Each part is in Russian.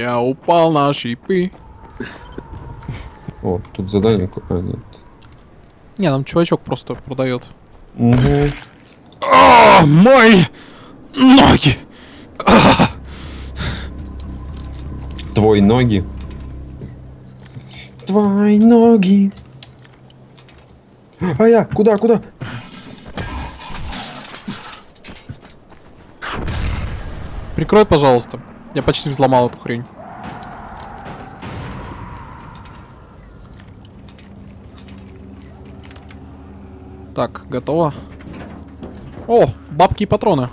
Я упал на шипы. О, тут задание какое нет. Не, нам чувачок просто продает. Угу. А, мои ноги! Твой ноги. Твои ноги. А я, куда, куда? Прикрой, пожалуйста. Я почти взломал эту хрень. Так, готово. О, бабки и патроны.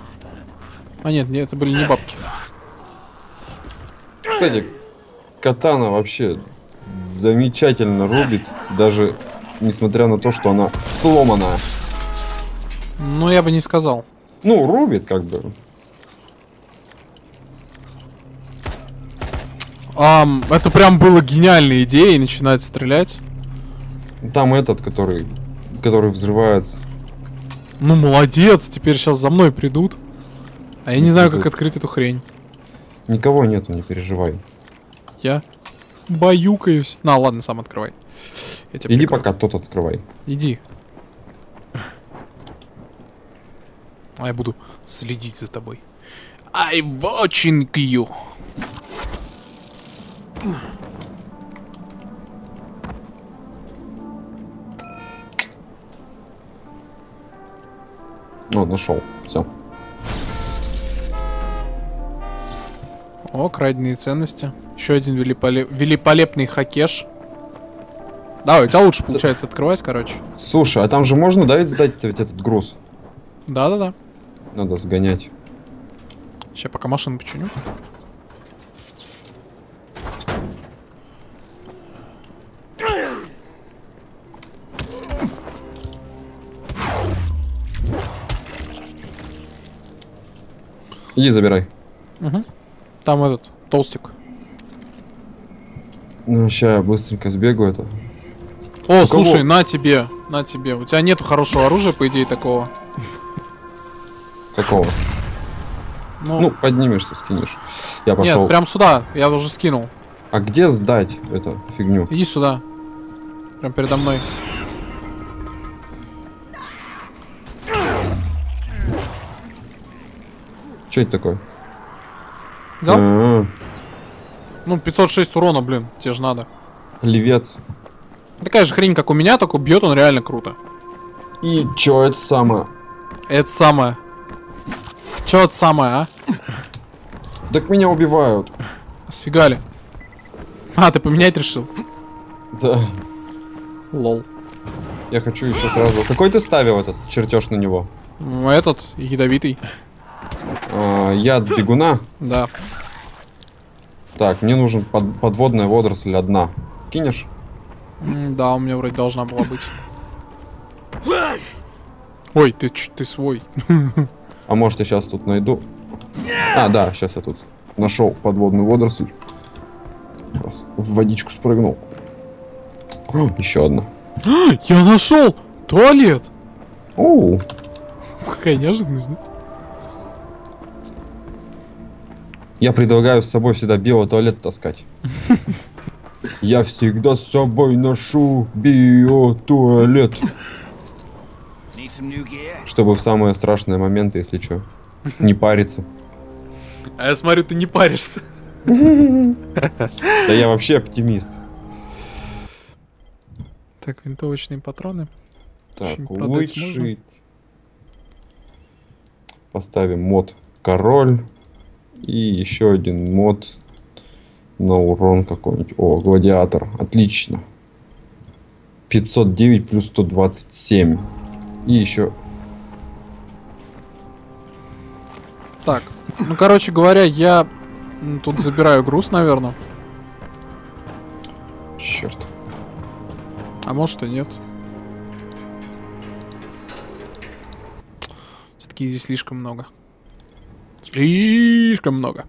А нет, это были не бабки. Кстати, катана вообще замечательно рубит, даже несмотря на то, что она сломанная. Ну, я бы не сказал. Ну, рубит как бы. Ам, это прям было гениальной идеей начинать стрелять. Там этот, который, который взрывается. Ну, молодец, теперь сейчас за мной придут. А я не знаю, как Придут. открыть эту хрень. Никого нету, не переживай. Я баюкаюсь. На, ладно, сам открывай. Я тебя Иди прикрою. пока тот открывай. Иди. А я буду следить за тобой. I watching you. Ну, нашел. Все. О, краденые ценности. Еще один велиполе- великолепный хакеш. Да, у тебя лучше получается открывать, короче. Слушай, а там же можно, да, ведь сдать ведь этот груз? Да-да-да. Надо сгонять. Сейчас пока машину починю. Иди забирай. Угу. Там этот, толстик. Ну, сейчас я быстренько сбегу это. О, У слушай, кого? на тебе, на тебе. У тебя нету хорошего оружия, по идее, такого. Какого? Ну, Ну, поднимешься, скинешь. Я нет, пошел. прям сюда. Я уже скинул. А где сдать эту фигню? Иди сюда. Прям передо мной. Что это такое? Взял? А, Ну, 506 урона, блин, тебе же надо. Левец. Такая же хрень, как у меня, только бьет он реально круто. И чё это самое? Это самое. Че это самое, а? Так меня убивают. Сфигали. А, ты поменять решил? Да. Лол. Я хочу еще сразу. Какой ты ставил этот чертеж на него? Ну, Этот, ядовитый. А, яд бегуна. Да. Так, мне нужен под- подводная водоросль одна. Кинешь? Да, у меня вроде должна была быть. Ой, ты, ты свой. А может я сейчас тут найду? А, да, сейчас я тут нашел подводную водоросль. Раз, в водичку спрыгнул. Еще одна. Я нашел туалет. Оу, Какая неожиданность, да? Я предлагаю с собой всегда биотуалет таскать. Я всегда с собой ношу биотуалет. Чтобы в самые страшные моменты, если что, не париться. А я смотрю, ты не паришься. Да я вообще оптимист. Так, винтовочные патроны. Так, улучшить. Поставим мод король. И еще один мод на урон какой-нибудь. О, гладиатор. Отлично. 509 плюс 127. И еще... Так, ну, короче говоря, я тут забираю груз, наверное. Черт. А может и нет. Все-таки здесь слишком много. Слишком много.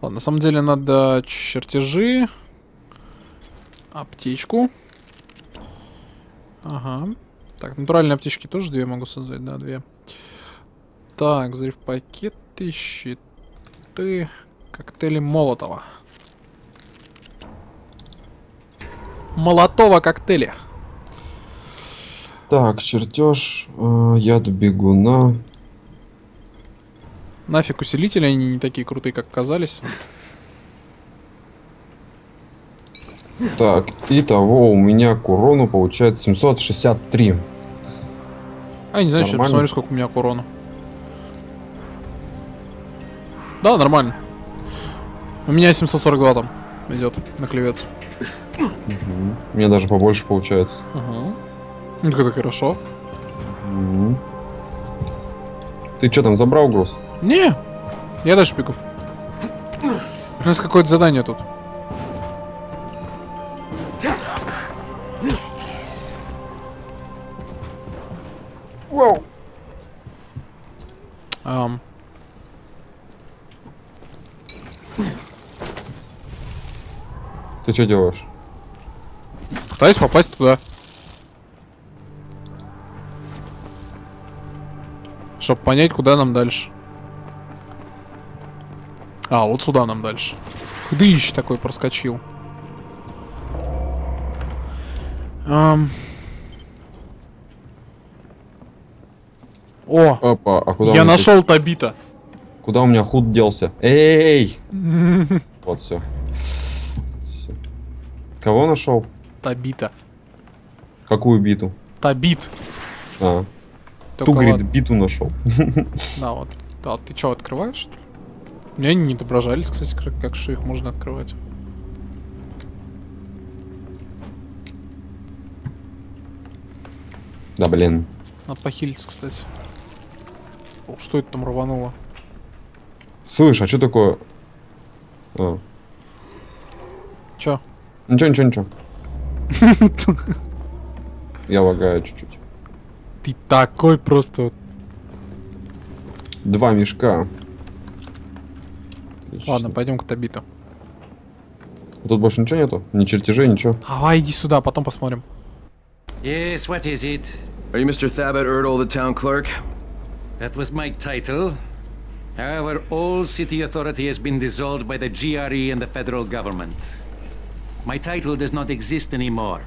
Ладно, на самом деле надо чертежи. Аптечку. Ага. Так, натуральные аптечки тоже две могу создать, да, две. Так, взрыв пакеты, щиты. Коктейли Молотова. Молотова коктейли. Так, чертеж, э, яд бегуна. Нафиг усилители, они не такие крутые, как казались. Так, итого у меня к урону получается 763. А, я не знаю, Нормально. посмотрю, сколько у меня к урону. Да, нормально. У меня 742 там идет на клевец. Мгм. У меня даже побольше получается. Угу. Ну, как это хорошо. Мгм. Ты что там забрал груз? Не, я дальше бегу. У нас какое-то задание тут. Вау. Ам. Ты что делаешь? Пытаюсь попасть туда. Чтоб понять, куда нам дальше. А, вот сюда нам дальше. Хдыщ такой проскочил. Ам. О, Опа, а куда я нашел Табита. тут- Куда у меня худ делся? Эй! Вот все. Кого нашел? Табита. Какую биту? Табит. А, Только ту, говорит, ладно. биту нашел. Да, вот. Да, ты что, открываешь, что ли? Меня они не отображались, кстати, как, как что их можно открывать. Да блин. Надо похилиться, кстати. О, что это там рвануло? Слышь, а что такое? А. Чё? Ничего, ничего, ничего. Я лагаю чуть-чуть. Ты такой просто... Два мешка. Отлично. Ладно, пойдем к Табиту. Тут больше ничего нету? Ни чертежей, ничего. Давай, иди сюда, потом посмотрим. Yes, what is it? Are you Mr. Thabit Erdl, the town clerk? That was my title. However, all city authority has been dissolved by the GRE and the federal government. My title does not exist anymore.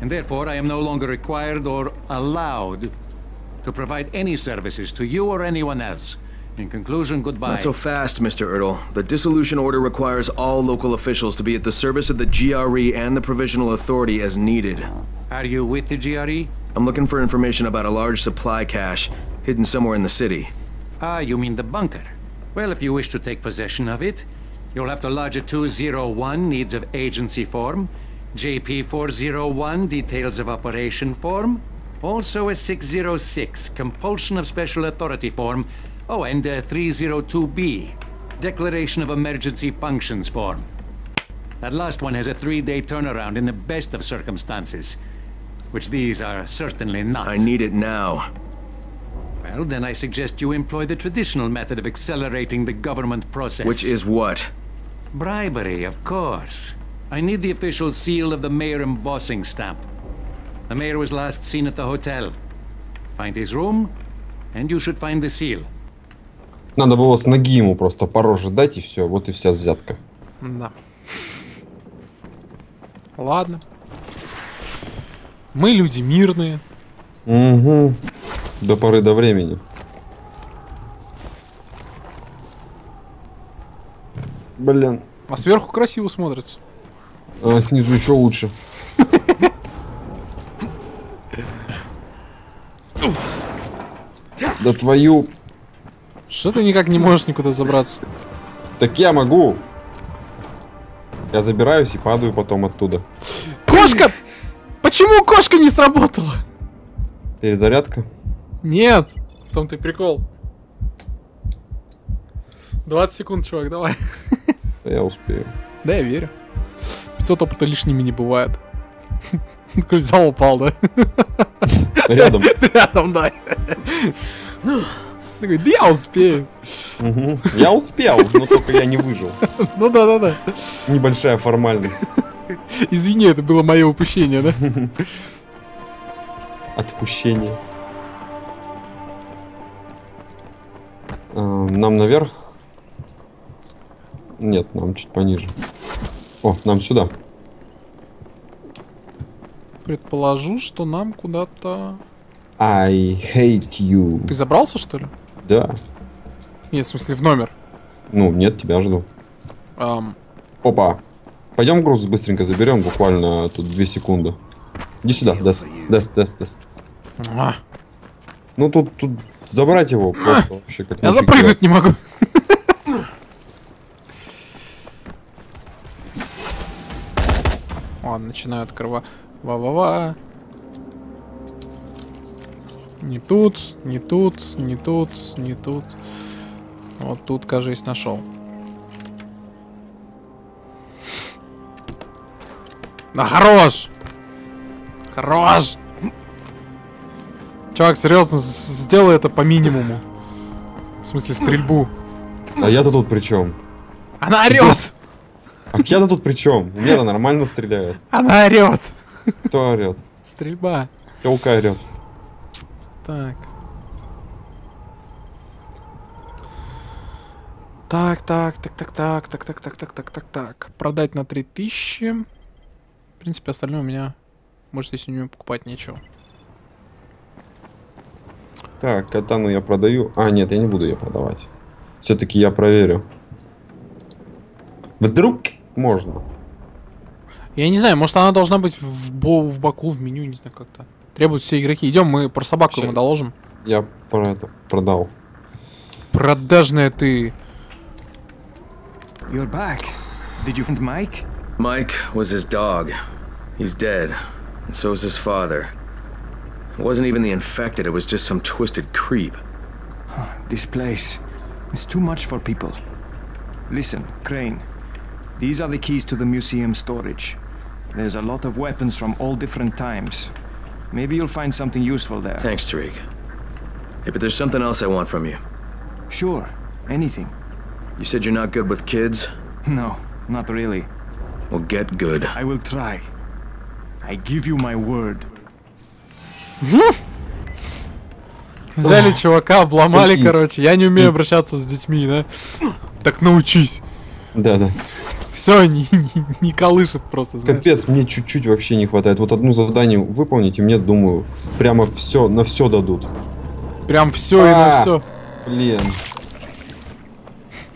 And therefore, I am no longer required or allowed to provide any services to you or anyone else. In conclusion, goodbye. Not so fast, Mr. Erdl. The dissolution order requires all local officials to be at the service of the GRE and the Provisional Authority as needed. Are you with the GRE? I'm looking for information about a large supply cache hidden somewhere in the city. Ah, you mean the bunker. Well, if you wish to take possession of it, you'll have to lodge a 201 needs of agency form, JP 401 details of operation form, also a 606 compulsion of special authority form, oh, and uh, a 302B declaration of emergency functions form. That last one has a three day turnaround in the best of circumstances, which these are certainly not. I need it now. Well, then I suggest you employ the traditional method of accelerating the government process. Which is what? Bribery, of course. I need the official seal of the mayor embossing stamp. The mayor was last seen at the hotel. Find his room, and you should find the seal. Надо было с ноги ему просто по роже дать и все. Вот и вся взятка. Да. Ладно. Мы люди мирные. Угу. До поры до времени. Блин. А сверху красиво смотрится. А снизу еще лучше. Да твою... Что ты никак не можешь никуда забраться? Так я могу. Я забираюсь и падаю потом оттуда. Кошка! Почему кошка не сработала? Перезарядка. Нет, в том-то и прикол. 20 секунд, чувак, давай. Да я успею. Да, я верю. 500 опыта лишними не бывает. Такой взял, упал, да? Рядом. Рядом, да. Такой, да я успею. Я успел, но только я не выжил. Ну да, да, да. Небольшая формальность. Извини, это было мое упущение, да? Отпущение. А, Нам наверх. Нет, нам чуть пониже. О, нам сюда. Предположу, что нам куда-то... I hate you. Ты забрался, что ли? Да. Нет, в смысле, в номер. Ну, нет, тебя жду. Ам, Опа. Пойдем груз быстренько заберем, буквально тут две секунды. Иди сюда, Дес, Дес, Дес, Дес. а, Ну тут, тут забрать его просто вообще как я запрыгнуть не могу. Ладно, начинаю открывать. Ва-ва-ва. Не тут, не тут, не тут, не тут. Вот тут, кажись, нашел. Да хорош! Хорош! Чувак, серьезно, сделай это по минимуму. В смысле, стрельбу. А я-то тут при чем? Она орет! А я-то тут при чем? У меня-то нормально стреляет. Она орет! Кто орет? Стрельба. Телка орет. Так. Так, так, так, так, так, так, так, так, так, так, так, так. Продать на 3000. В принципе, остальное у меня... Может, если у него покупать нечего. Так, катану я продаю. А, нет, я не буду ее продавать. Все-таки я проверю. Вдруг можно. Я не знаю, может она должна быть в, бо- в боку, в меню, не знаю как-то. Требуют все игроки. Идем, мы про собаку Ща- ему доложим. Я про это продал. Продажная ты. You're back. Did you find Mike? Mike was his dog. He's dead, and so is his father. It wasn't even the infected, it was just some twisted creep. This place is too much for people. Listen, Crane. These are the keys to the museum storage. There's a lot of weapons from all different times. Maybe you'll find something useful there. Thanks, Tariq. Hey, but there's something else I want from you. Sure, anything. You said you're not good with kids? No, not really. Well, get good. I will try. I give you my word. Взяли чувака, обломали, Какие? короче. Я не умею обращаться с детьми, да? Так научись. Да, да. Все, не, не, не колышет просто, знаешь. Капец, мне чуть-чуть вообще не хватает. Вот одно задание выполнить, и мне, думаю, прямо все, на все дадут. Прям все и на А. все. Блин.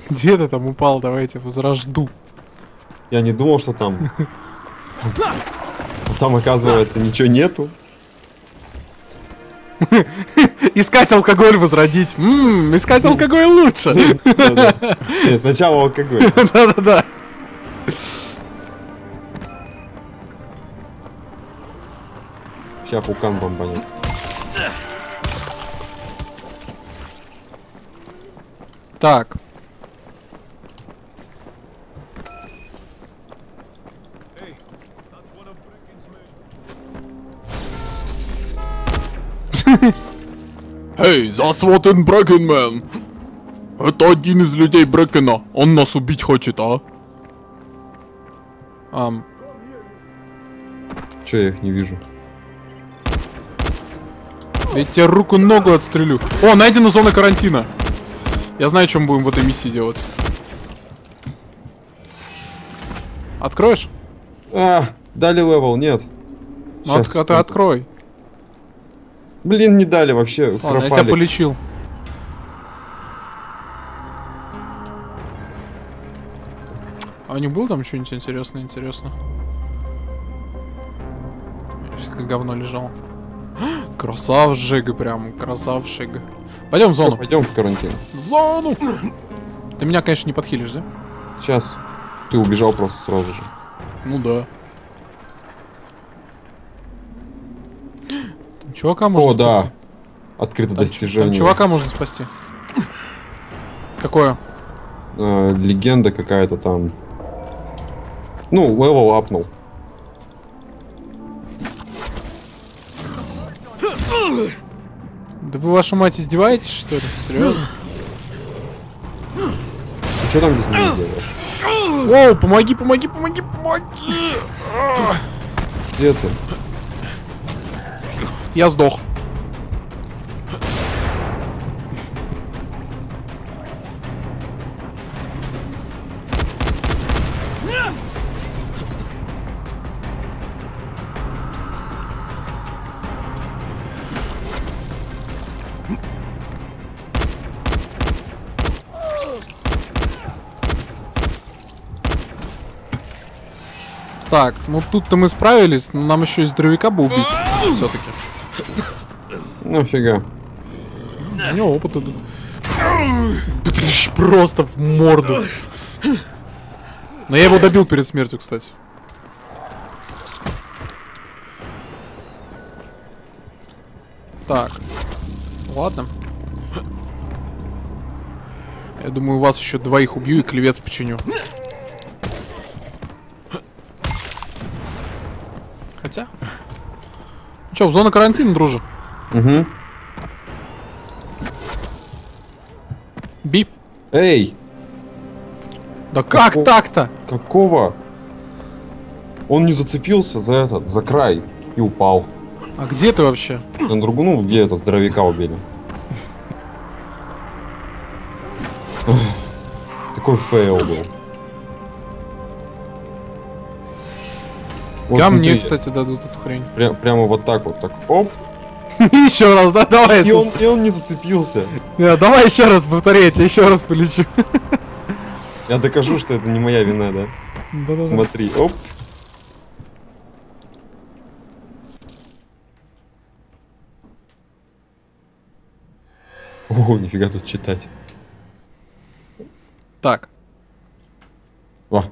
Где ты там упал? Давайте возрожду. Я не думал, что там... А Там, оказывается, ничего нету. Искать алкоголь возродить. Искать алкоголь лучше. Сначала алкоголь. Да-да-да. Сейчас пукан бомбанет. Так. Эй, that's what in man. Это один из людей Брэкена. Он нас убить хочет, а? Ам, Че я их не вижу? я тебе руку-ногу отстрелю. О, найдена зона карантина. Я знаю, чем будем в этой миссии делать. Откроешь? А, дали level, нет. Ну, от- а ты открой. Блин, не дали вообще. Ладно, я тебя полечил. А них было там что-нибудь интересное, интересно? Как говно лежал. Красавчик, прям, красавчик. Пойдем в зону. Пойдем в карантин. В зону! Ты меня, конечно, не подхилишь, да? Сейчас. Ты убежал просто сразу же. Ну да. Там чувака можно О, да. спасти. Открыто Там, достижение. там чувака можно спасти. Какое? Э, легенда какая-то там. Ну, level апнул. Да вы, вашу мать, издеваетесь, что ли? Серьезно? Ты что там без него делаешь? Оу, помоги, помоги, помоги, помоги! Где ты? Я сдох. Так, ну тут-то мы справились, но нам еще и здоровяка бы убить. Все-таки. Нафига. У него опыт идут. Просто в морду. Но я его добил перед смертью, кстати. Так. Ладно. Я думаю, вас еще двоих убью и клевец починю. Хотя... Че, в зона карантина, друже? Угу. Бип. Эй, Да как Какого- так-то? какого? Он не зацепился за этот, за край и упал. А где ты вообще? На другу, ну, где это, здоровяка убили. Такой fail был. Вот Ко мне, смотри, кстати, дадут эту хрень. пря- прямо вот так вот, так, оп, Еще раз, да? Давай, и он, и он не зацепился. Да, давай еще раз повтори, я тебе еще раз полечу. Я докажу, что это не моя вина, да? Да-да-да. Смотри, оп. О, нифига тут читать. Так, О.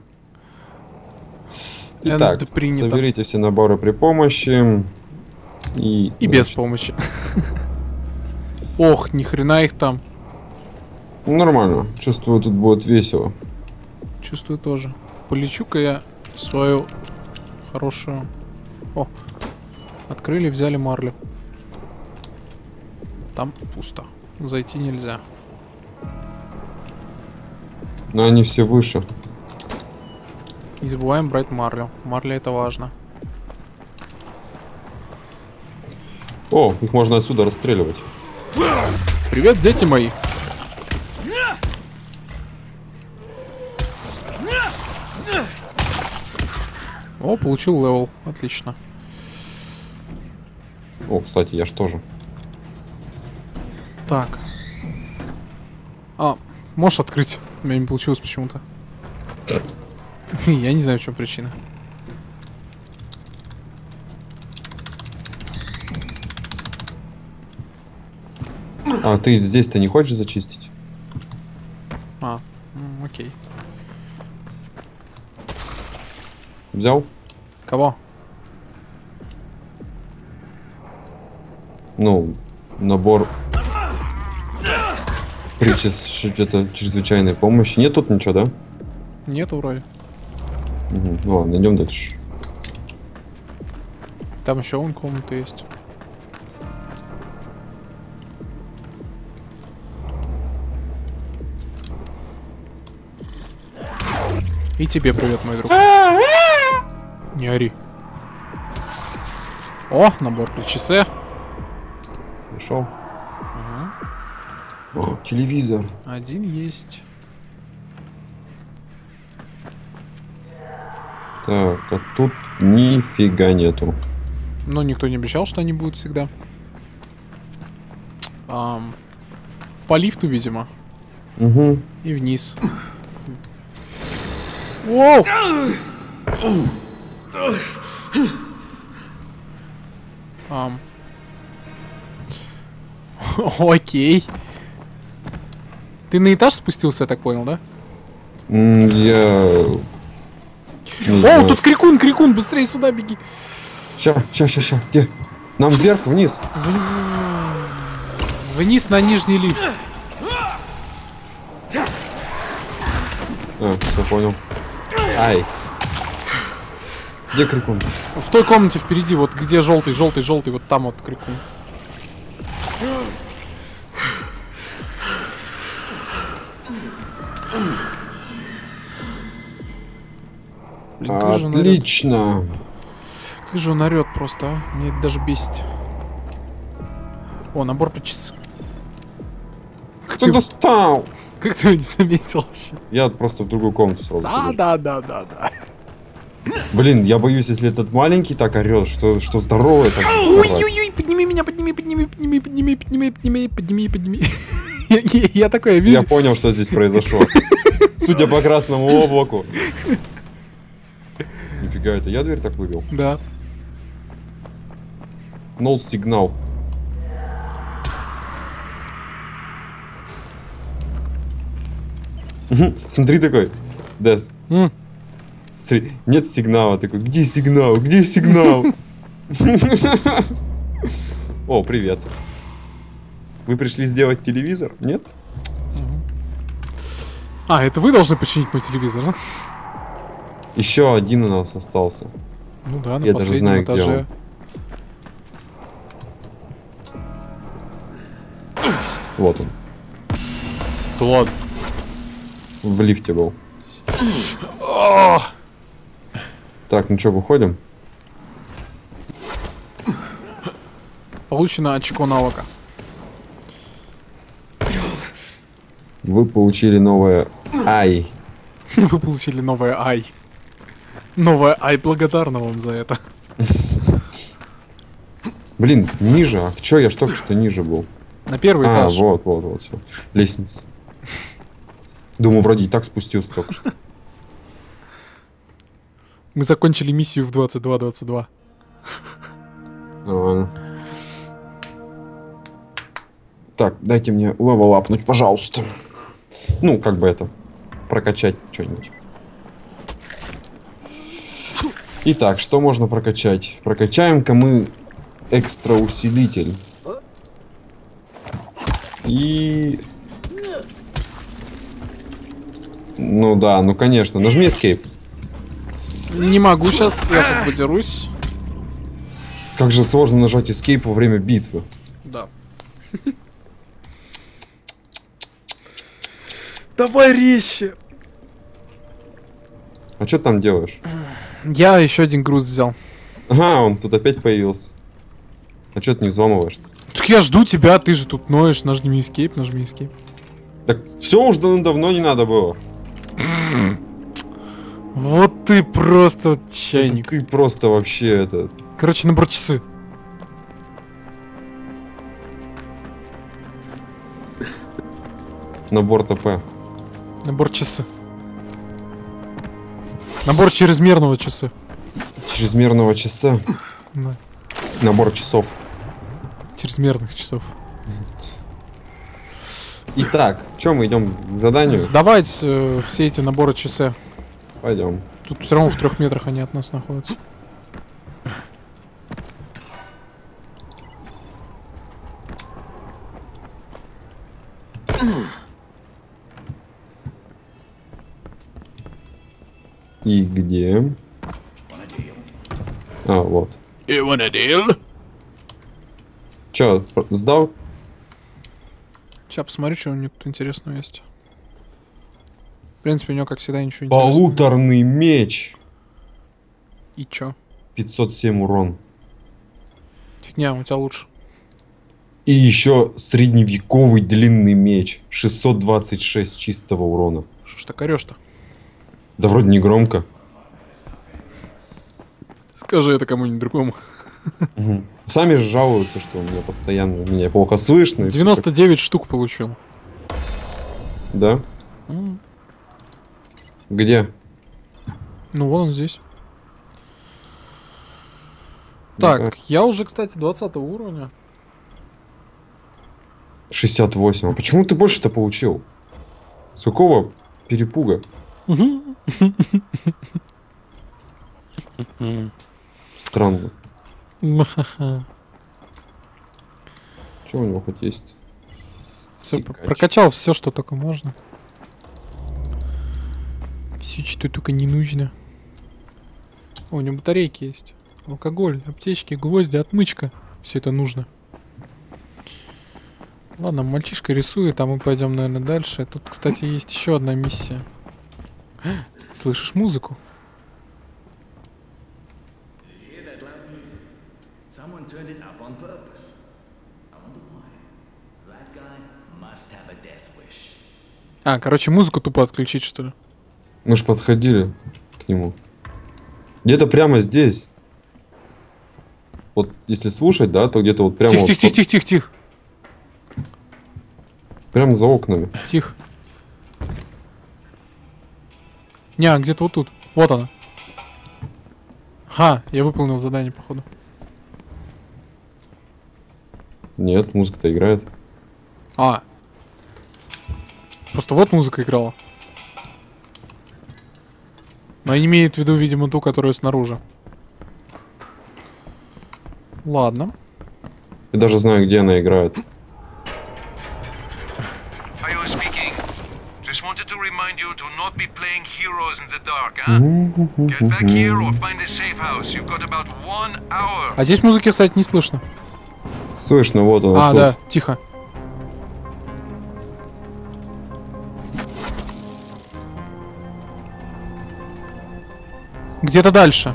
Итак, принято. соберите все наборы при помощи. И, и без помощи. Ох, ни хрена их там. Ну, Нормально. Чувствую, тут будет весело. Чувствую тоже. Полечу-ка я свою хорошую... О, открыли, взяли марлю. Там пусто. Зайти нельзя. Но они все выше. Не забываем брать марлю. Марля это важно. О, их можно отсюда расстреливать. Привет, дети мои. О, получил level. Отлично. О, кстати, я ж тоже. Так. А, можешь открыть? У меня не получилось почему-то. Я не знаю, в чем причина. А, ты здесь-то не хочешь зачистить? А, окей. Взял? Кого? Ну, набор причес что-то чрезвычайной помощи. Нет тут ничего, да? Нет, вроде. Угу. Ну ладно, идем дальше. Там еще вон комната есть. И тебе привет, мой друг. Не ори. О, набор причесе. Пришел. О, телевизор. Один есть. Так, а тут нифига нету. Но никто не обещал, что они будут всегда. Ам, по лифту, видимо. Угу. И вниз. Воу! Ам. Окей. Ты на этаж спустился, я так понял, да? Я... не О, тут крикун, крикун, быстрее сюда беги. Ща, ща, ща, ща. Где? Нам вверх, вниз. В- Вниз на нижний лифт. А, все понял. Ай. Где крикун? В той комнате впереди, вот где желтый, желтый, желтый, вот там вот крикун. Блин, как же он орёт. Отлично. Как же он орёт просто, а? Мне это даже бесит. О, набор. Как Кто ты, достал? как ты его не заметил вообще? Я просто в другую комнату сразу. Да, да, да, да, да. Блин, я боюсь, если этот маленький так орет, что, что здоровый так. Ой-ой-ой, подними меня, подними, подними, подними, подними, подними, подними, подними, подними. Я- Я я такой, я Я вижу. понял, что здесь произошло. Судя по красному облаку. Нифига это я дверь так вывел? Да. Нол сигнал. Смотри такой. Дес. М, Смотри, нет сигнала. Такой, где сигнал? Где сигнал? О, привет. Вы пришли сделать телевизор? Нет? А, это вы должны починить мой телевизор, да? Еще один у нас остался. Ну да, на Я даже последнем знаю, где этаже. он. Вот он. Да ладно. В лифте был. Так, ну что, выходим? Получено очко навыка. Вы получили новое Ай. Вы получили новое ай. Новое ай, благодарна вам за это. Блин, ниже. А чё я ж только что ниже был? На первый а, этаж. вот, вот, вот, все. Лестница. Думаю, вроде и так спустился только что. Мы закончили миссию в 22-22. Нормально. Так, дайте мне level апнуть, пожалуйста. Ну, как бы это, прокачать что-нибудь. Итак, что можно прокачать? Прокачаем-ка мы экстра усилитель. И... Ну да, ну конечно. Нажми Escape. Не могу сейчас, я тут подерусь. Как же сложно нажать Escape во время битвы. Да. Давай резче. А что там делаешь? Я еще один груз взял. Ага, он тут опять появился. А что ты не взламываешь -то? Так я жду тебя, ты же тут ноешь. Нажми escape, нажми escape. Так все уже давно, давно не надо было. Вот ты просто вот Это чайник. Ты просто вообще это... Короче, набор часы. Набор ТП. Набор часы. Набор чрезмерного часы. Чрезмерного часа. Да. Набор часов. Чрезмерных часов. Итак, что мы идем к заданию? Сдавать э, все эти наборы часы. Пойдем. Тут все равно в трех метрах они от нас находятся. И где? А, вот. You wanna deal? Че, сдал? Сейчас посмотрю, что у него тут интересного есть. В принципе, у него, как всегда, ничего интересного. Полуторный меч. И чё? 507 урон. Фигня, у тебя лучше. И еще средневековый длинный меч. 626 чистого урона. Что ж так орешь-то? Да вроде не громко. Скажи это кому-нибудь другому. Сами же жалуются, что у меня постоянно меня плохо слышно. и всё 99 штук получил. Да? М, Где? Ну, вот он здесь. Так, я уже, кстати, 20 уровня. 68. А почему ты больше-то получил? С какого перепуга? Странно. Ха-ха. Что у него хоть есть? Сикач. пр- прокачал все, что только можно. Все, что только не нужно. О, у него батарейки есть. Алкоголь, аптечки, гвозди, отмычка. Все это нужно. Ладно, мальчишка рисует, а мы пойдем, наверное, дальше. Тут, кстати, есть еще одна миссия. Слышишь музыку? Someone turned it up on purpose. I wonder why. That guy must have a death wish. А, короче, музыку тупо отключить, что ли? Мы ж подходили к нему. Где-то прямо здесь. Вот если слушать, да, то где-то вот прямо, Тихо, вот тихо, тихо, тихо, тихо, тихо, прямо за окнами. тихо. Не, а где-то вот тут. Вот она. Ха, я выполнил задание, походу. Нет, музыка-то играет. А. Просто вот музыка играла. Но они имеют в виду, видимо, ту, которая снаружи. Ладно. Я даже знаю, где она играет. А здесь музыки, кстати, не слышно. Слышно, вот она. А, тут. да, тихо. Где-то дальше.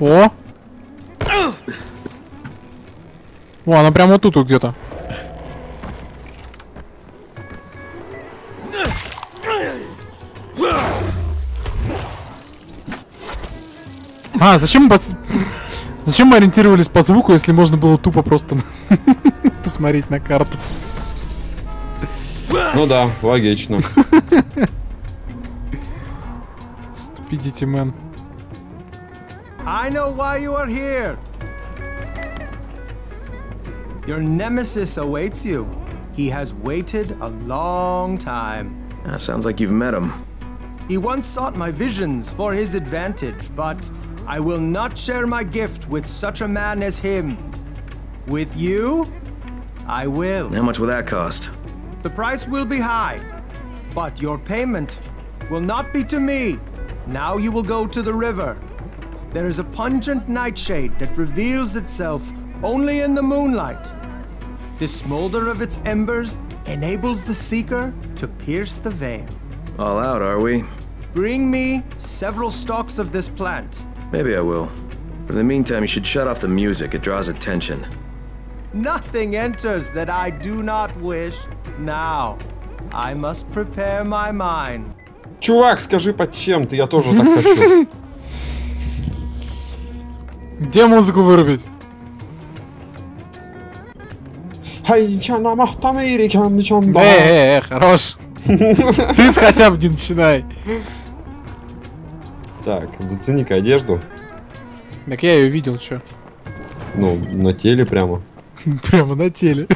О! О, она прямо вот тут вот где-то. А, зачем мы пос- Зачем мы ориентировались по звуку, если можно было тупо просто посмотреть на карту? Ну да, логично. Ступидите, мэн. I know why you are here. Your nemesis awaits you. He has waited a long time. Ah, sounds like you've met him. He once sought my visions for his advantage, but I will not share my gift with such a man as him. With you, I will. How much will that cost? The price will be high, but your payment will not be to me. Now you will go to the river. There is a pungent nightshade that reveals itself only in the moonlight. The smolder of its embers enables the seeker to pierce the veil. All out, are we? Bring me several stalks of this plant. Maybe I will. But in the meantime, you should shut off the music. It draws attention. Nothing enters that I do not wish. Now, I must prepare my mind. Чувак, скажи под чем ты, я тоже так хочу. Где музыку вырубить? Хай, чана, махтам, ирикан, чан, да. Э, э, э, хорош. Ты хотя бы не начинай. Так, зацени-ка одежду. Так я ее видел, чё. Ну, на теле прямо. Прямо на теле.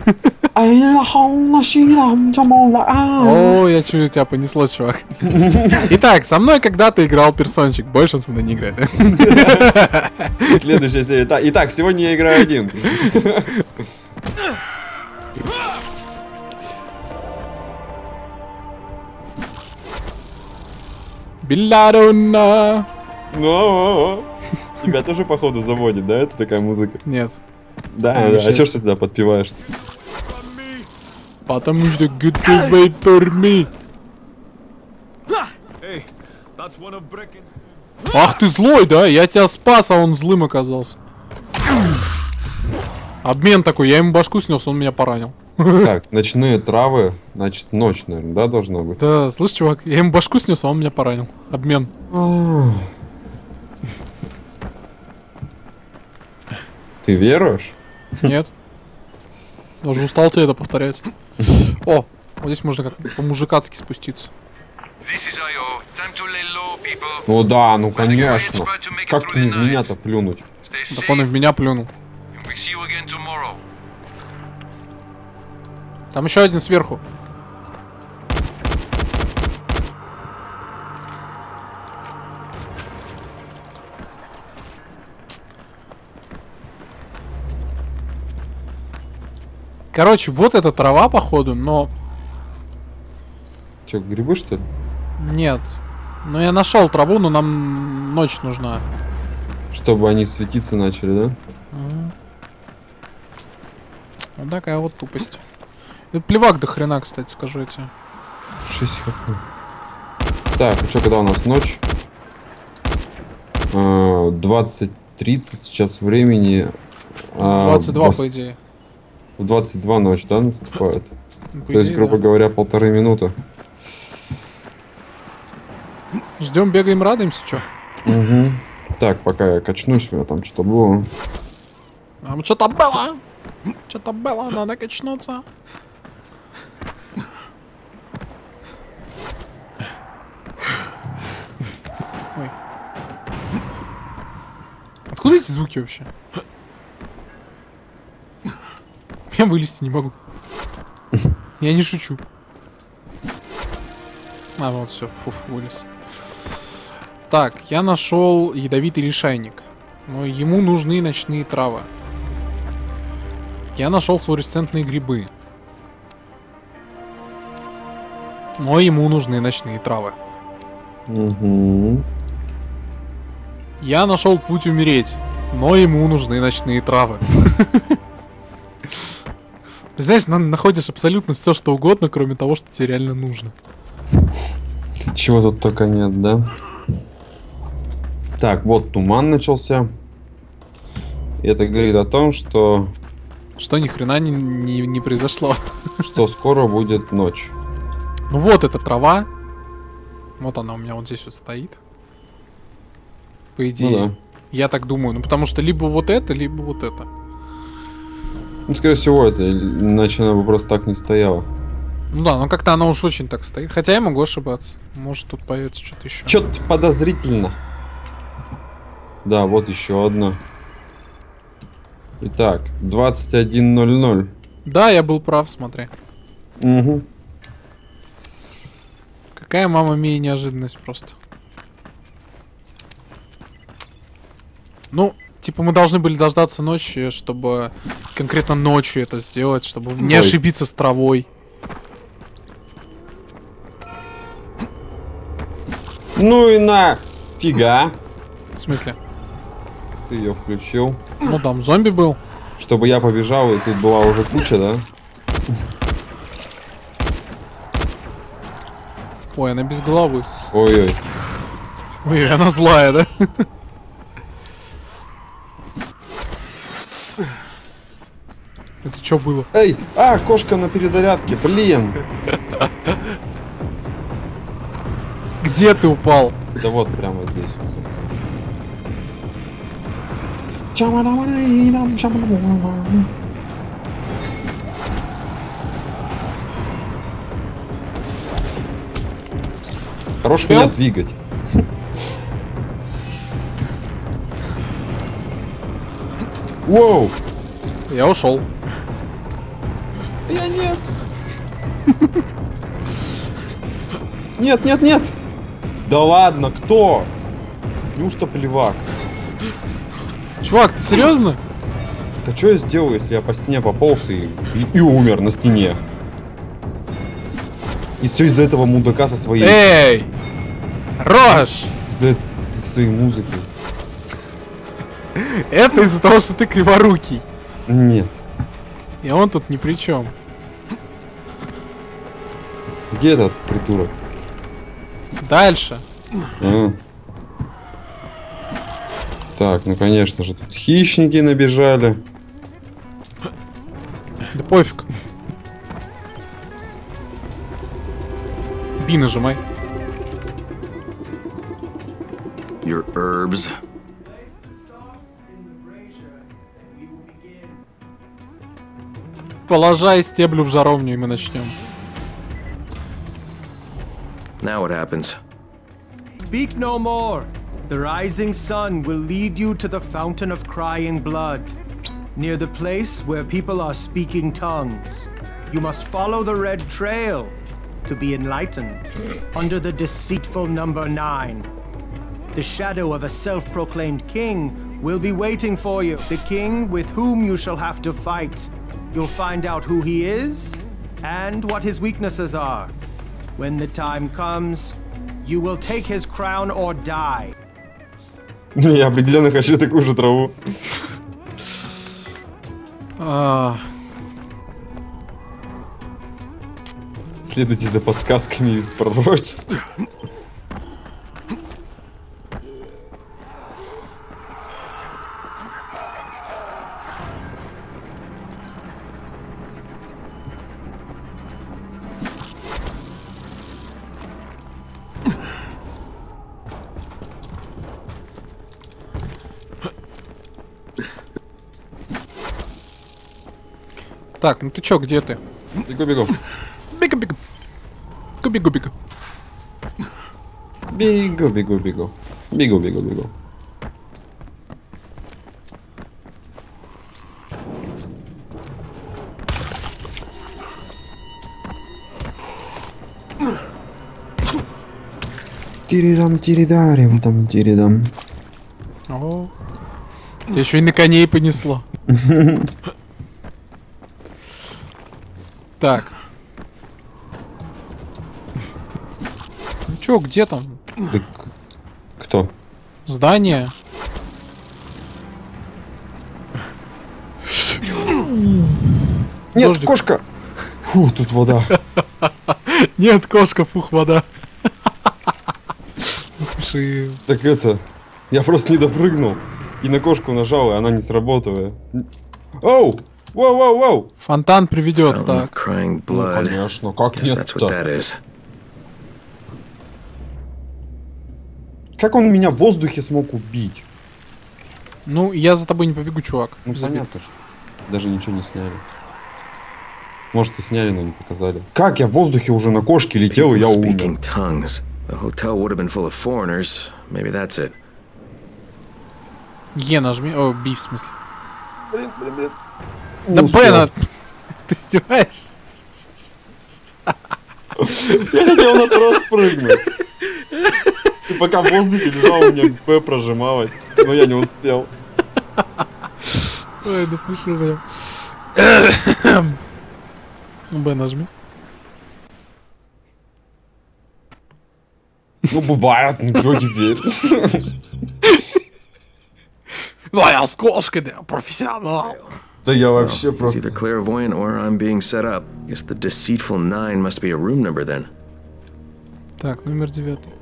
О, я чую, тебя понесло, чувак. Итак, со мной когда-то играл персончик. Больше он со мной не играет. Следующая серия. Та- Итак, сегодня я играю один. Белладонна. Ну, тебя тоже походу заводит, да? Это такая музыка. Нет. Да, Ну, да. А чё ж ты тогда подпеваешь? Потому что good to wait for me. That's one of Brecken's. Ах ты злой, да? Я тебя спас, а он злым оказался. Обмен такой, я ему башку снес, он меня поранил. Так, ночные травы, значит, ночь, наверное, да, должна быть? Да, слышь, чувак, я ему башку снес, а он меня поранил. Обмен. Ты веруешь? Нет. Даже устал тебе это повторять. О, вот здесь можно как по-мужикацки спуститься. Ну да, ну конечно. Как мне в меня-то плюнуть? Так он и в меня плюнул. Там еще один сверху. Короче, вот эта трава, походу, но Че, грибы что ли? нет. Ну я нашел траву, но нам ночь нужна. Чтобы они светиться начали, да? Вот такая вот тупость. Это плевак до хрена, кстати, скажу тебе. 6 хп. Так, а что, когда у нас ночь? А, 20-30 сейчас времени. А, 22, вас- по идее. В 22 ночь, да, наступает? Ну, по То есть, грубо да. говоря, полторы минуты. Ждем, бегаем, радуемся, что? Угу. Так, пока я качнусь, у меня там что-то было. Там что-то было. Что-то было, надо качнуться. Эти звуки вообще? Я вылезти не могу. Я не шучу. А, вот все, фуф, вылез. Так, я нашел ядовитый лишайник. Но ему нужны ночные травы. Я нашел флуоресцентные грибы. Но ему нужны ночные травы. Угу. Я нашел путь умереть, но ему нужны ночные травы. Ты знаешь, на- находишь абсолютно все, что угодно, кроме того, что тебе реально нужно. Чего тут только нет, да? Так, вот туман начался. И Это говорит о том, что, Что ни хрена не, не, не произошло. что скоро будет ночь. Ну вот эта трава. Вот она у меня вот здесь вот стоит. По идее. Ну да. Я так думаю. Ну потому что либо вот это, либо вот это. Ну, скорее всего, это, иначе она бы просто так не стояла. Ну да, но как-то она уж очень так стоит. Хотя я могу ошибаться. Может тут появится что-то еще. Чё-то подозрительно. Да, вот еще одна. Итак, 21.00. Да, я был прав, смотри. Угу. Какая мама мия неожиданность просто. Ну, типа мы должны были дождаться ночи, чтобы конкретно ночью это сделать, чтобы не Ой. ошибиться с травой. Ну и на фига. В смысле? Ты ее включил. Ну там зомби был. Чтобы я побежал, и тут была уже куча, да? Ой, она без головы. Ой-ой. Ой, она злая, да? Это что было? Эй, а, кошка на перезарядке, блин. Где ты упал? Да вот прямо здесь. Хорош меня двигать. Воу! Я ушел. Я нет! Нет, нет, нет! Да ладно, кто? Неужто плевак? Чувак, ты серьезно? Так а что я сделаю, если я по стене пополз и, и, и умер на стене? И все из-за этого мудака со своей... Эй! Рож! Из-за своей музыкой. Это из-за того, что ты криворукий. Нет. И он тут ни при чем. Где этот придурок? Дальше. А. Так, ну конечно же, тут хищники набежали. Да пофиг. Би нажимай. Your herbs. Положай стеблю в жаровню, и мы начнем. Now what happens? Speak no more. The rising sun will lead you to the fountain of crying blood, near the place where people are speaking tongues. You must follow the red trail to be enlightened, under the deceitful number nine. The shadow of a self proclaimed king will be waiting for you, the king with whom you shall have to fight. You'll find out who he is and what his weaknesses are. When the time comes, you will take his crown or die. Я определенно хочу такую же траву. А, Следуйте за подсказками из пророчества. Так, ну ты чё, где ты? Бегу, бегу. Бегу, бегу. Бегу, бегу, бегу. Бегу, бегу, бегу. Бегу, бегу, бегу. Тиридам, тиридарим, там тиридам. О, тебя еще и на коней понесло. Так. Ну чё, где там? Так, кто? Здание? Нет, Дождик. кошка! Фу, тут вода. Нет, кошка, фух, вода. Слушай, Так это... Я просто не допрыгнул. И на кошку нажал, и она не сработала. Оу! Воу, воу, воу! фонтан приведет, crying Ну, конечно, как нет-то? Как он меня в воздухе смог убить? Ну, я за тобой не побегу, чувак. Ну, обид. понятно же. Даже ничего не сняли. Может, и сняли, но не показали. Как я в воздухе уже на кошке летел, и я умер. speaking tongues. The hotel would have been full of foreigners. Maybe that's it. Е нажми. О, би в смысле. Блин, блин, блин. Да. Бена! Ты издеваешься? Я хотел на трос прыгнуть. И пока в воздухе лежал, у меня П прожималось. Но я не успел. Ой, да смешно прям. Б нажми. Ну, бывает, ну что теперь? Ну, я с кошкой, да, профессионал. Да я вообще He's просто... either clairvoyant or I'm being set up. Guess the deceitful nine must be a room number then. Так, номер девятый.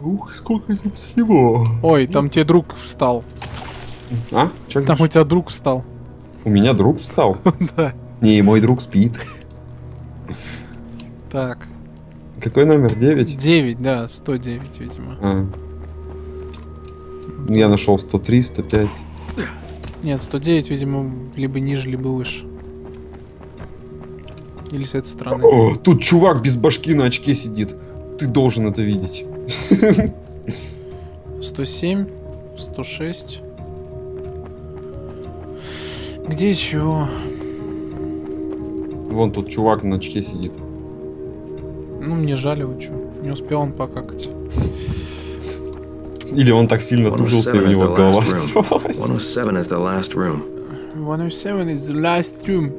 Ух, сколько тут всего. Ой, там тебе друг встал. А? Чё Там у тебя друг встал. У меня друг встал. Да. Не, мой друг спит. Так. Какой номер? 9? 9, да, 109, видимо. А. Я нашел 103, 105. Нет, 109, видимо, либо ниже, либо выше. Или с этой стороны. О, тут чувак без башки на очке сидит. Ты должен это видеть. 107, 106. Где чего? Вон тут чувак на очке сидит. Ну, мне жаль его, чё. Не успел он покакать. Или он так сильно тужился, и 107 у is the него голова last room. взорвалась. 107 is the last room. 107 is the last room.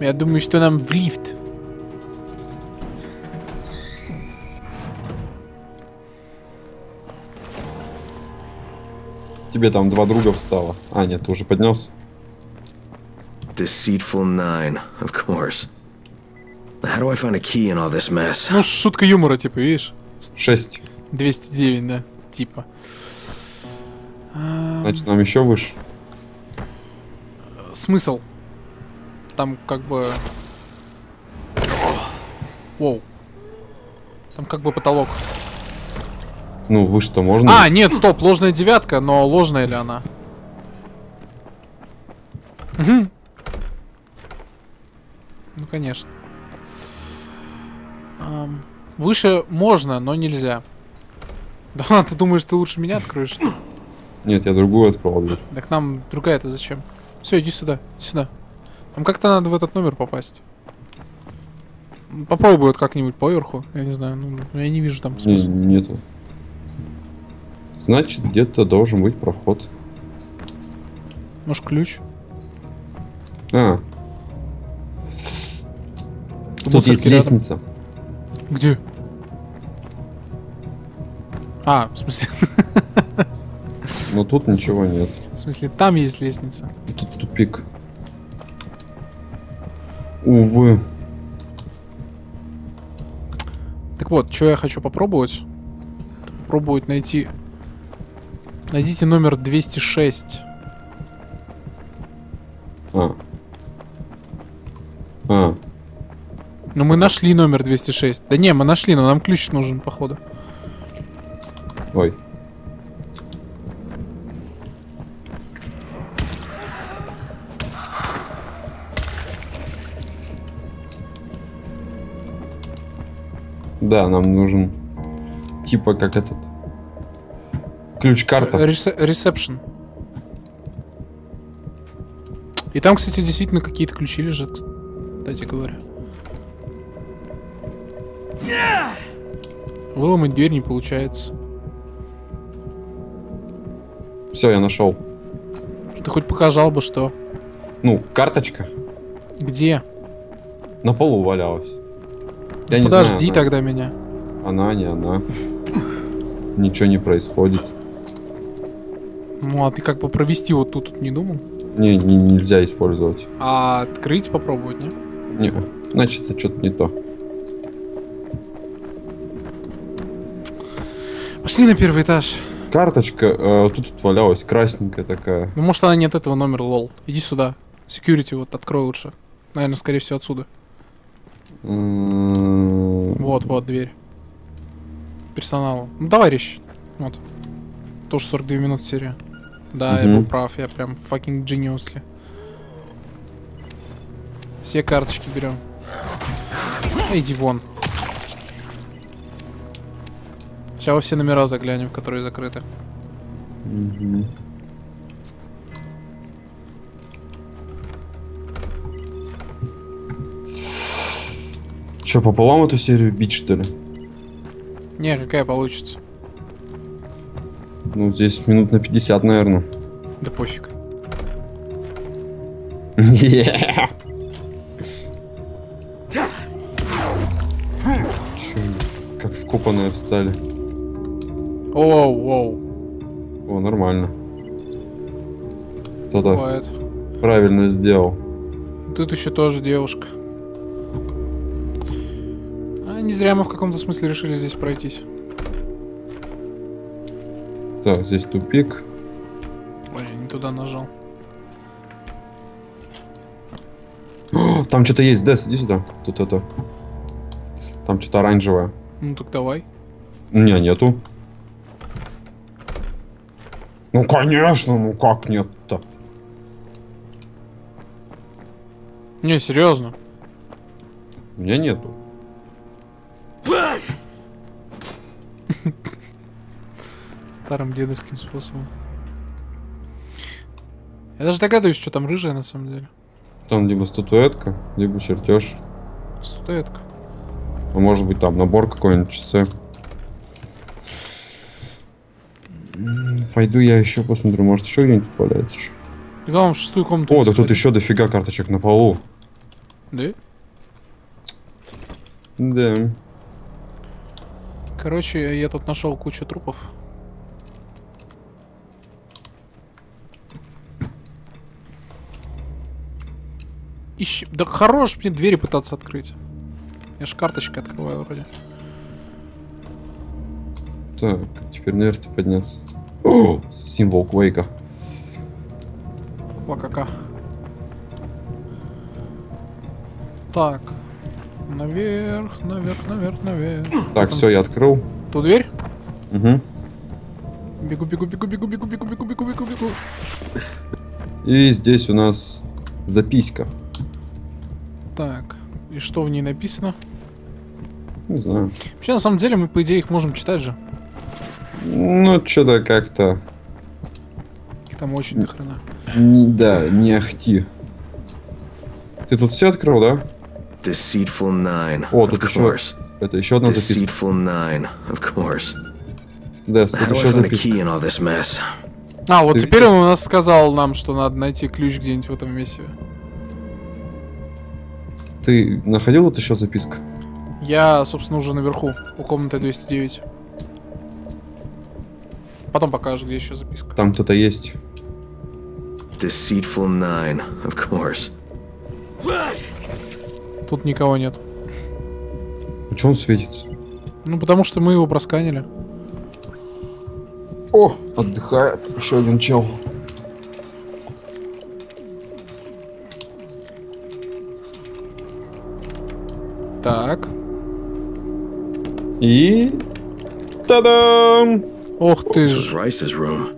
Я думаю, что нам в лифт. Тебе там два друга встало. А, нет, ты уже поднялся. Deceitful nine, of course. How do I find a key in all this mess? Ну, шутка юмора, типа, видишь? Шесть. 209, да, типа. Значит, нам еще выше. Смысл? Там как бы... Воу. Там как бы потолок. Ну, выше-то можно. А, нет, стоп, ложная девятка, но ложная ли она? Мгм. Ну, конечно. Ам, выше можно, но нельзя. Да, ты думаешь, ты лучше меня откроешь? что? Нет, я другую дверь. Так нам другая-то зачем? Все, иди сюда, иди сюда. Там как-то надо в этот номер попасть. М, Попробуй вот как-нибудь поверху. Я не знаю, ну, я не вижу там Не, смысла. нету. Значит, где-то должен быть проход. Может, ключ? А, тут Мусорки есть рядом. лестница. Где? А, в смысле, Но тут ничего нет. в смысле, там есть лестница. Тут тупик. Увы. Так вот, что я хочу попробовать? Попробовать найти... Найдите номер 206. А. А. Ну, мы нашли номер 206. Да не, мы нашли, но нам ключ нужен, походу. Ой. Да, нам нужен типа как этот ключ-карта. Ресе- Ресепшн. И там, кстати, действительно какие-то ключи лежат, кстати говоря. Выломать дверь не получается. Все, я нашел. Ты хоть показал бы, что. Ну, карточка Где? на полу валялась. Я не Подожди знаю, тогда меня. она, не она. Ничего не происходит. Ну, а ты как бы провести вот тут, тут не думал? Не, не- нельзя использовать. А открыть попробовать, не? Не, значит, это что-то не то. Пошли на первый этаж. Карточка, э, тут вот валялась, красненькая такая. Ну, может, она нет этого номера, лол. Иди сюда. Security вот открой лучше. Наверное, скорее всего, отсюда. М, Вот, вот, дверь. Персоналу. Ну, речь. Вот. Тоже 42 минут серия. Да, я был прав, я прям fucking geniusly. Все карточки берем. Иди вон. Сейчас во все номера заглянем, которые закрыты. мгм. Че, пополам эту серию бить, что ли? Не, какая получится. Ну, здесь минут на 50, наверное. Да пофиг. Yeah. Чё, как вкопанные встали. Оу, оу. О, нормально. Кто-то правильно сделал. Тут еще тоже девушка. А не зря мы в каком-то смысле решили здесь пройтись. Так, здесь тупик. Ой, я не туда нажал. О, там что-то есть, Дес, иди сюда. Тут это. Там что-то оранжевое. Ну так давай. У меня нету. Ну конечно, ну как нет-то? Не, серьезно. У меня нету. Старым дедовским способом. Я даже догадываюсь, что там рыжая на самом деле. Там либо статуэтка, либо чертеж. Статуэтка. А может быть там набор какой-нибудь часы. Пойду я еще посмотрю, может еще где-нибудь валяется. И главное, в шестую комнату. О, да тут еще дофига карточек на полу. Да? Да. Короче, я тут нашел кучу трупов. Ищи... Да хорош мне двери пытаться открыть. Я ж карточкой открываю вроде. Так, теперь наверх подняться. О, символ Квейка. ВКК. Так. Наверх, наверх, наверх, наверх. Так, все, я открыл. Ту дверь? Угу. Бегу, бегу, бегу, бегу, бегу, бегу, бегу, бегу, бегу, бегу. И здесь у нас записка. Так. И что в ней написано? Не знаю. Вообще, на самом деле, мы, по идее, их можем читать же. Ну, что-то как-то... Их там очень дохрена. Да, не ахти. Ты тут все открыл, да? Deceitful Nine. О, of тут еще... course. Это еще одна записка. Deceitful Nine, of course. Да, тут еще записка. key in all this mess? А, вот Ты теперь он у нас сказал нам, что надо найти ключ где-нибудь в этом месте. Ты находил вот еще записку? Я, собственно, уже наверху, у комнаты 209. Потом покажешь, где еще записка. Там кто-то есть. Deceitful Nine, of course. Тут никого нет. А че он светится? Ну, потому что мы его просканили. О, отдыхает. Еще один чел. Так. И... Та-дам! Ох ты ж. Rice's room.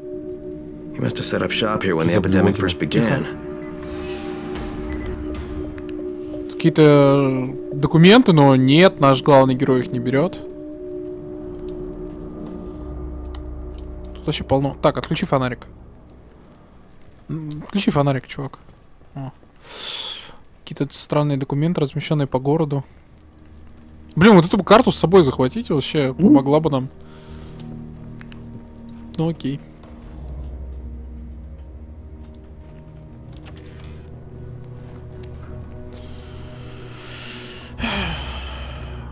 He must have set up shop here when the epidemic first began. Какие-то документы, но нет, наш главный герой их не берет. Тут вообще полно. Так, отключи фонарик. Отключи фонарик, чувак. Какие-то странные документы, размещенные по городу. Блин, вот эту карту с собой захватить вообще помогла бы нам. Ну окей.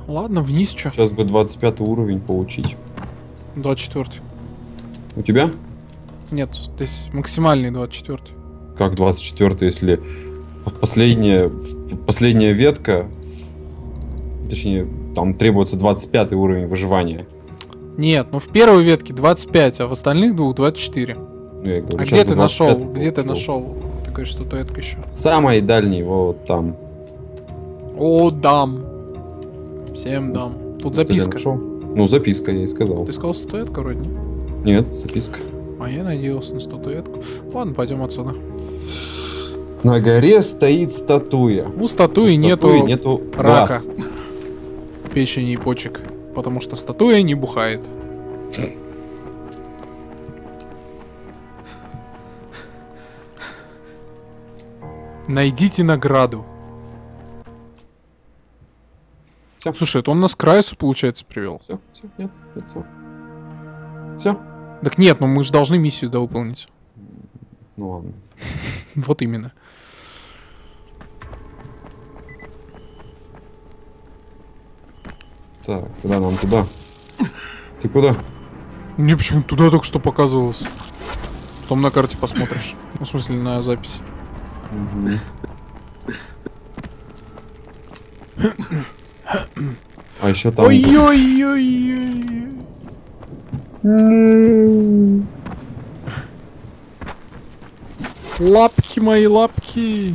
Ладно, вниз что? Сейчас бы 25 уровень получить. 24. У тебя? Нет, то есть максимальный 24. Как 24, если последняя, последняя ветка, точнее, там требуется 25 уровень выживания. Нет, ну в первой ветке 25, а в остальных двух 24. Ну, я говорю, А где ты нашел? 25 Где ты нашел? Ты говоришь, что туэтка еще. Самый дальний, вот там. О, дам. Всем дам. Тут записка. Ну, записка, я и сказал. Ты сказал статуэтка вроде, не? Нет, записка. А я надеялся на статуэтку. Ладно, пойдем отсюда. На горе стоит статуя. У статуи У нету, статуи нету рака. глаз. печени и почек. Потому что статуя не бухает. Найдите награду. Всё. Слушай, это он нас к Райсу, получается, привел. Все, все, нет, нет, все. Все? Так нет, ну мы же должны миссию да выполнить. Ну ладно. Вот именно. Так, куда нам туда? Ты куда? Мне почему туда только что показывалось. Потом на карте посмотришь. Ну, в смысле, на записи. Мгм. А еще там... Ой-ой-ой-ой. Лапки мои, лапки.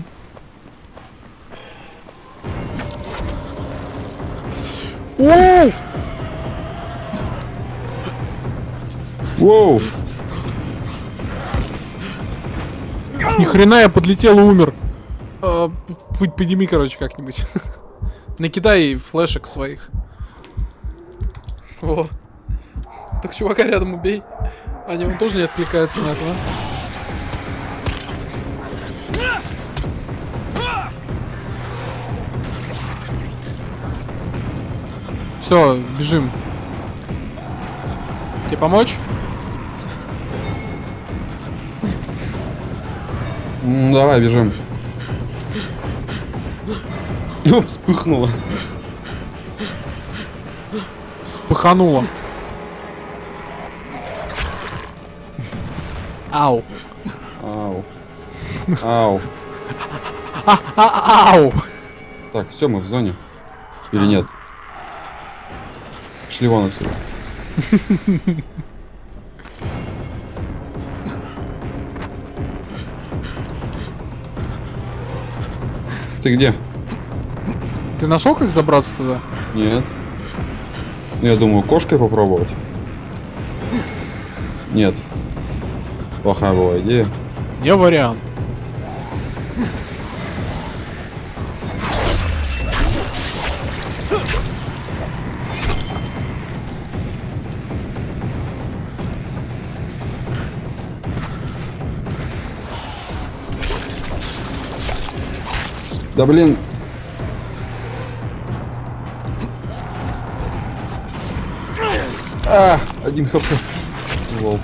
Оу! Воу! Ни хрена я подлетел и умер. А, подними, короче, как-нибудь. Накидай флешек своих. Во. Так чувака рядом убей. А не, он тоже не откликается на это, да? Все, бежим. Тебе помочь? Давай, бежим. Ну, вспыхнуло. Спыхануло. Ау. Ау. Ау. А, а, ау. Так, все, мы в зоне. Или нет? Шли вон отсюда. Ты где? Ты нашел, как забраться туда? Нет. Я думаю, кошкой попробовать. Нет. Плохая была идея. Не вариант. Да блин. А, один хп. Лол.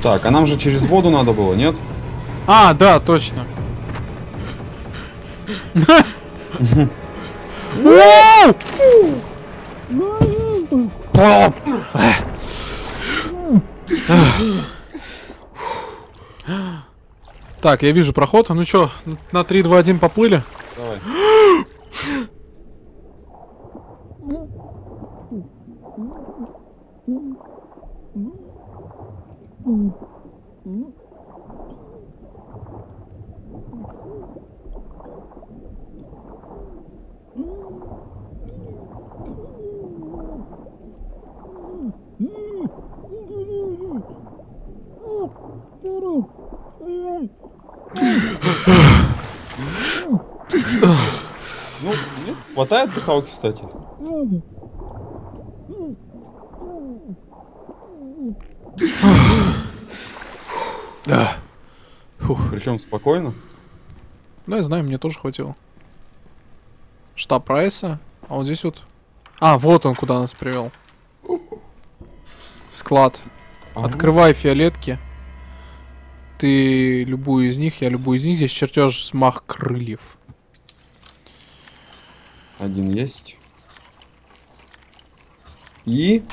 Так, а нам же через воду надо было, нет? А, да, точно. Так, я вижу проход. Ну чё, на 3, 2, 1 поплыли? Давай. Ну, хватает дыхалки, кстати. Да. Причем спокойно. Ну, я знаю, мне тоже хватило. Штаб Прайса. А вот здесь вот... А, вот он, куда нас привел. Склад. А, Открывай фиолетки. Ты любую из них, я любую из них. Здесь чертеж смах крыльев. Один есть. И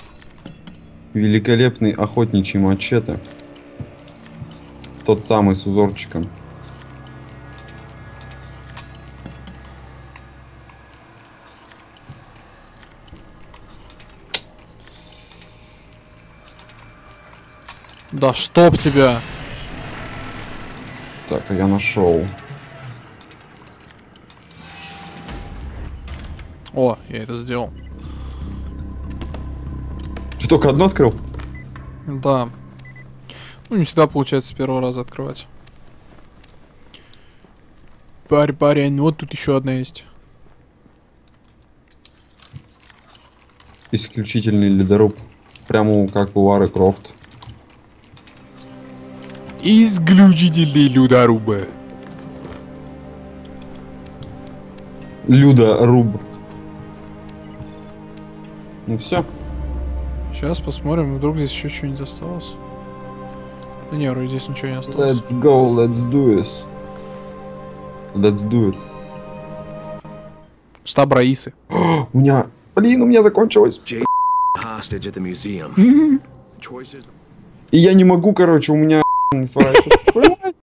великолепный охотничий мачете. Тот самый с узорчиком. Да чтоб тебя. Так, я нашел. О, я это сделал. Только одно открыл? Да. Ну, не всегда получается с первого раза открывать. Парень, парень, вот тут еще одна есть. Исключительный ледоруб. Прямо как у Лары Крофт. Исключительный людоруба. Людоруб. Ну все. Сейчас посмотрим, вдруг здесь еще что-нибудь осталось. Да не, вроде здесь ничего не осталось. Let's go, let's do this. Let's do it. Штаб Раисы. У меня... Блин, у меня закончилось. И я не могу, короче, у меня не сворачивается.